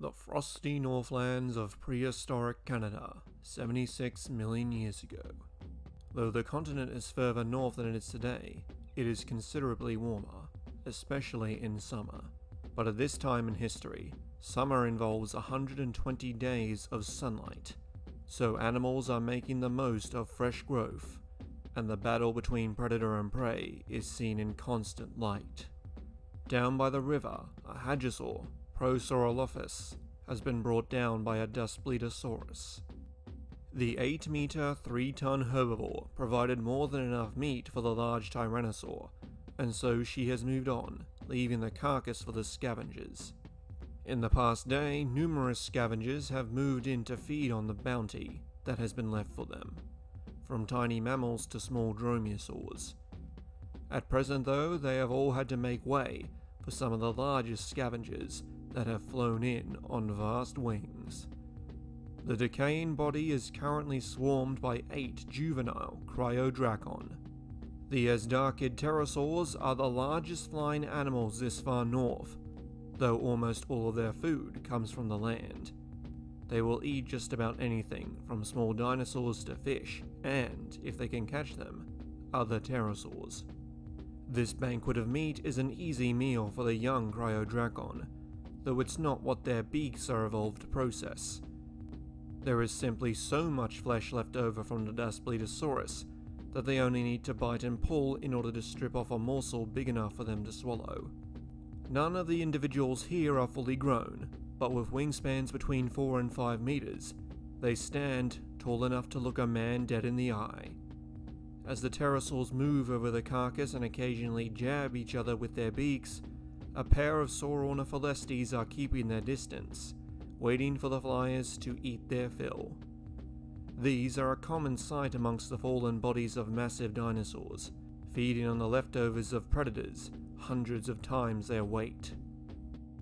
The frosty northlands of prehistoric Canada, 76 million years ago. Though the continent is further north than it is today, it is considerably warmer, especially in summer. But at this time in history, summer involves 120 days of sunlight, so animals are making the most of fresh growth, and the battle between predator and prey is seen in constant light. Down by the river, a hadrosaur, Prosaurolophus, has been brought down by a Daspletosaurus. The 8 meter, 3 ton herbivore provided more than enough meat for the large Tyrannosaur, and so she has moved on, leaving the carcass for the scavengers. In the past day, numerous scavengers have moved in to feed on the bounty that has been left for them, from tiny mammals to small dromaeosaurs. At present, though, they have all had to make way for some of the largest scavengers that have flown in on vast wings. The decaying body is currently swarmed by eight juvenile Cryodrakon. The Azhdarchid pterosaurs are the largest flying animals this far north, though almost all of their food comes from the land. They will eat just about anything from small dinosaurs to fish, and, if they can catch them, other pterosaurs. This banquet of meat is an easy meal for the young Cryodrakon, though it's not what their beaks are evolved to process. There is simply so much flesh left over from the Daspletosaurus that they only need to bite and pull in order to strip off a morsel big enough for them to swallow. None of the individuals here are fully grown, but with wingspans between 4 and 5 meters, they stand tall enough to look a man dead in the eye. As the pterosaurs move over the carcass and occasionally jab each other with their beaks, a pair of Saurornitholestes are keeping their distance, waiting for the flyers to eat their fill. These are a common sight amongst the fallen bodies of massive dinosaurs, feeding on the leftovers of predators hundreds of times their weight.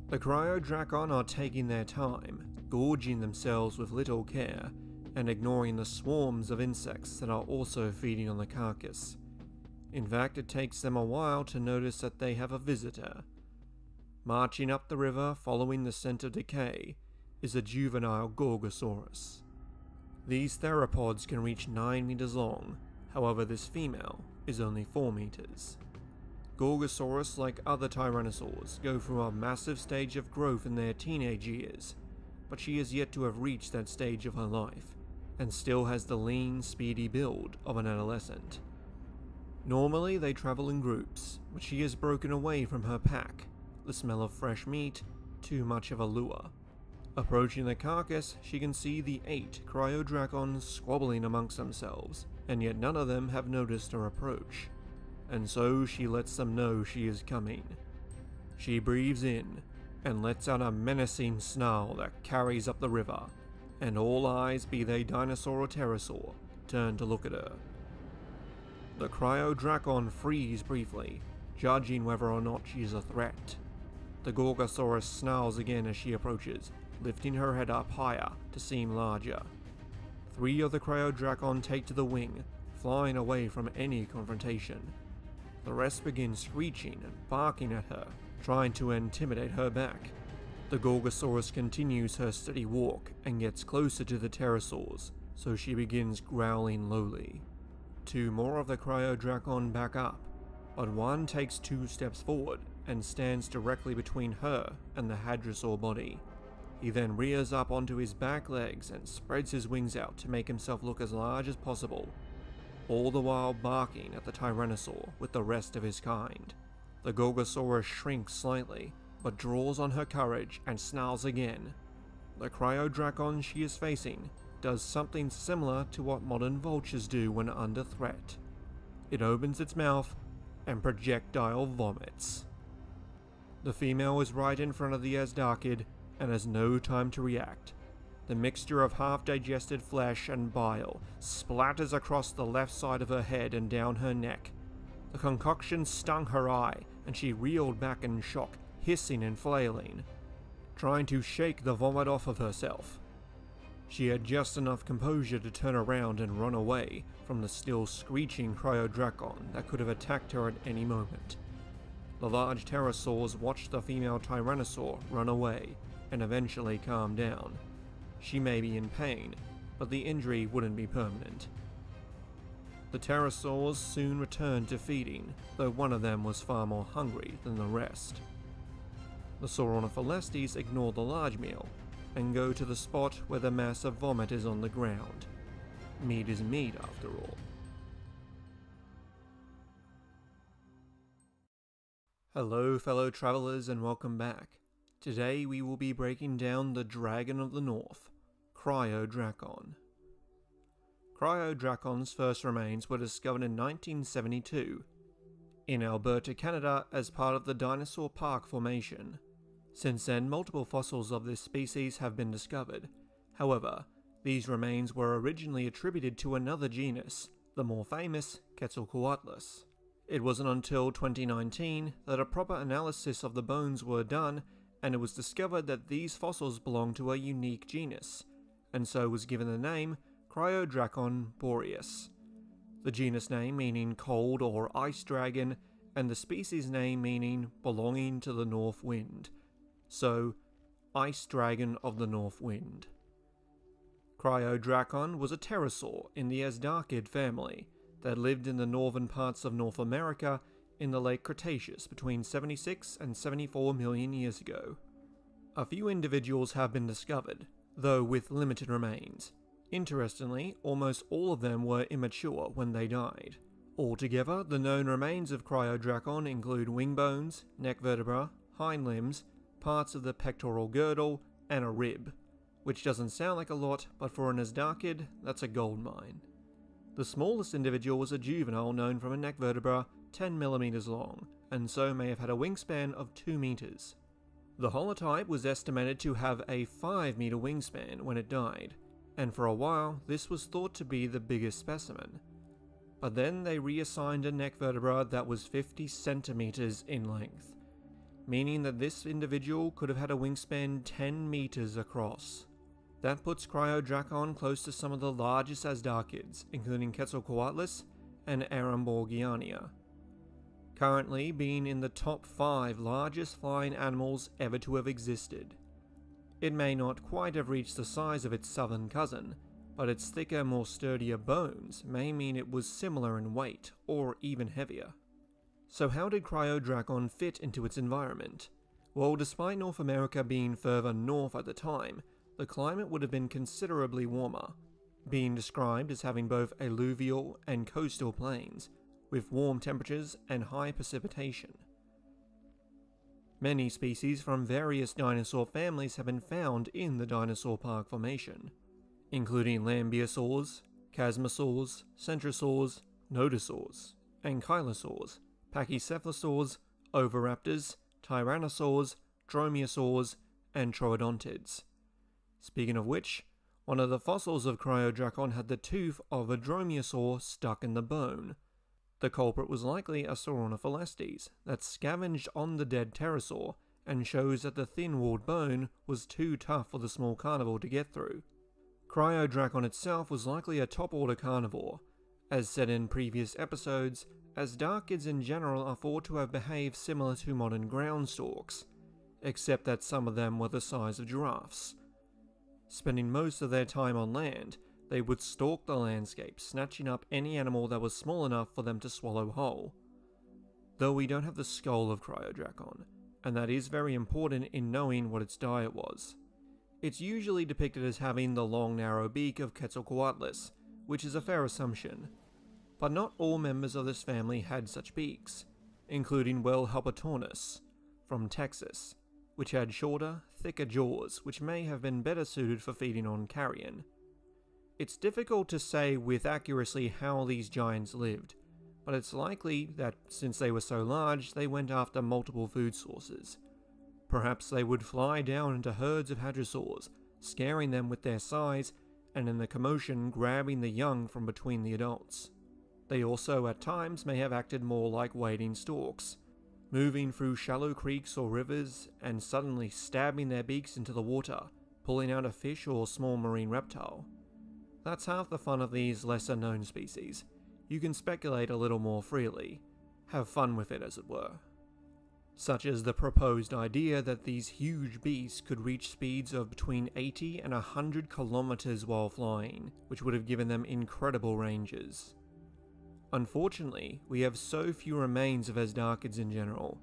The Cryodrakon are taking their time, gorging themselves with little care, and ignoring the swarms of insects that are also feeding on the carcass. In fact, it takes them a while to notice that they have a visitor, Marching up the river following the scent of decay is a juvenile Gorgosaurus. These theropods can reach 9 meters long, however this female is only 4 meters. Gorgosaurus, like other tyrannosaurs, go through a massive stage of growth in their teenage years, but she is yet to have reached that stage of her life, and still has the lean, speedy build of an adolescent. Normally they travel in groups, but she has broken away from her pack the smell of fresh meat too much of a lure. Approaching the carcass, she can see the eight cryodrakons squabbling amongst themselves, and yet none of them have noticed her approach. And so she lets them know she is coming. She breathes in, and lets out a menacing snarl that carries up the river, and all eyes, be they dinosaur or pterosaur, turn to look at her. The cryodrakon freeze briefly, judging whether or not she is a threat. The Gorgosaurus snarls again as she approaches, lifting her head up higher to seem larger. Three of the Cryodrakon take to the wing, flying away from any confrontation. The rest begin screeching and barking at her, trying to intimidate her back. The Gorgosaurus continues her steady walk and gets closer to the pterosaurs, so she begins growling lowly. Two more of the Cryodrakon back up, but one takes two steps forward and stands directly between her and the hadrosaur body. He then rears up onto his back legs and spreads his wings out to make himself look as large as possible, all the while barking at the Tyrannosaur with the rest of his kind. The Gorgosaurus shrinks slightly, but draws on her courage and snarls again. The Cryodrakon she is facing does something similar to what modern vultures do when under threat. It opens its mouth and projectile vomits. The female is right in front of the Azhdarchid and has no time to react. The mixture of half-digested flesh and bile splatters across the left side of her head and down her neck. The concoction stung her eye, and she reeled back in shock, hissing and flailing, trying to shake the vomit off of herself. She had just enough composure to turn around and run away from the still screeching Cryodrakon that could have attacked her at any moment. The large pterosaurs watched the female tyrannosaur run away, and eventually calm down. She may be in pain, but the injury wouldn't be permanent. The pterosaurs soon returned to feeding, though one of them was far more hungry than the rest. The Saurornitholestes ignore the large meal and go to the spot where the mass of vomit is on the ground. Meat is meat after all. Hello, fellow travelers, and welcome back. Today we will be breaking down the Dragon of the North, Cryodrakon. Cryodrakon's first remains were discovered in 1972 in Alberta, Canada, as part of the Dinosaur Park Formation. Since then, multiple fossils of this species have been discovered. However, these remains were originally attributed to another genus, the more famous Quetzalcoatlus. It wasn't until 2019 that a proper analysis of the bones were done, and it was discovered that these fossils belong to a unique genus, and so was given the name Cryodrakon boreas. The genus name meaning cold or ice dragon, and the species name meaning belonging to the north wind. So, Ice Dragon of the North Wind. Cryodrakon was a pterosaur in the Azhdarchid family that lived in the northern parts of North America in the late Cretaceous between 76 and 74 million years ago. A few individuals have been discovered, though with limited remains, Interestingly, almost all of them were immature when they died. Altogether, the known remains of Cryodrakon include wing bones, neck vertebra, hind limbs, parts of the pectoral girdle, and a rib. Which doesn't sound like a lot, but for an Azhdarchid, that's a gold mine. The smallest individual was a juvenile known from a neck vertebra 10mm long, and so may have had a wingspan of 2 meters. The holotype was estimated to have a 5 meter wingspan when it died, and for a while this was thought to be the biggest specimen. But then they reassigned a neck vertebra that was 50 centimeters in length, meaning that this individual could have had a wingspan 10 meters across. That puts Cryodrakon close to some of the largest Azhdarchids, including Quetzalcoatlus and Arambourgiania, currently being in the top 5 largest flying animals ever to have existed. It may not quite have reached the size of its southern cousin, but its thicker, more sturdier bones may mean it was similar in weight, or even heavier. So how did Cryodrakon fit into its environment? Well, despite North America being further north at the time, the climate would have been considerably warmer, being described as having both alluvial and coastal plains, with warm temperatures and high precipitation. Many species from various dinosaur families have been found in the Dinosaur Park Formation, including lambeosaurs, chasmosaurs, centrosaurs, nodosaurs, ankylosaurs, pachycephalosaurs, oviraptors, tyrannosaurs, dromaeosaurs, and troodontids. Speaking of which, one of the fossils of Cryodrakon had the tooth of a dromaeosaur stuck in the bone, the culprit was likely a Saurornitholestes that scavenged on the dead pterosaur and shows that the thin-walled bone was too tough for the small carnivore to get through. Cryodrakon itself was likely a top-order carnivore. As said in previous episodes, Azhdarchids in general are thought to have behaved similar to modern ground storks, except that some of them were the size of giraffes. Spending most of their time on land, they would stalk the landscape, snatching up any animal that was small enough for them to swallow whole. Though we don't have the skull of Cryodrakon, and that is very important in knowing what its diet was. It's usually depicted as having the long narrow beak of Quetzalcoatlus, which is a fair assumption. But not all members of this family had such beaks, including Wellhoppertornis from Texas, which had shorter, thicker jaws which may have been better suited for feeding on carrion. It's difficult to say with accuracy how these giants lived, but it's likely that since they were so large, they went after multiple food sources. Perhaps they would fly down into herds of hadrosaurs, scaring them with their size, and in the commotion grabbing the young from between the adults. They also at times may have acted more like wading storks, moving through shallow creeks or rivers and suddenly stabbing their beaks into the water, pulling out a fish or small marine reptile. That's half the fun of these lesser known species. You can speculate a little more freely. Have fun with it, as it were. Such as the proposed idea that these huge beasts could reach speeds of between 80 and 100 kilometers while flying, which would have given them incredible ranges. Unfortunately, we have so few remains of Azhdarchids in general,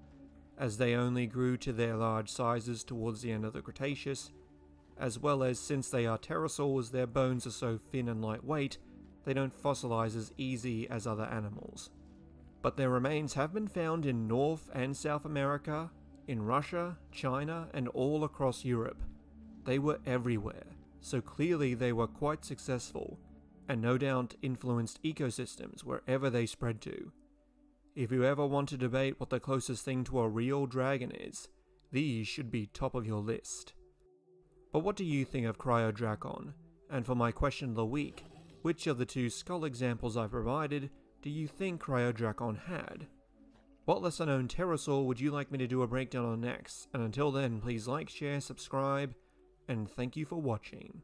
as they only grew to their large sizes towards the end of the Cretaceous, as well as since they are pterosaurs, their bones are so thin and lightweight, they don't fossilize as easy as other animals but their remains have been found in North and South America, in Russia, China, and all across Europe. They were everywhere, so clearly they were quite successful, and no doubt influenced ecosystems wherever they spread to. If you ever want to debate what the closest thing to a real dragon is, these should be top of your list. But what do you think of Cryodrakon? And for my question of the week, which of the two skull examples I provided do you think Cryodrakon had? What lesser known pterosaur would you like me to do a breakdown on next? And until then, please like, share, subscribe, and thank you for watching.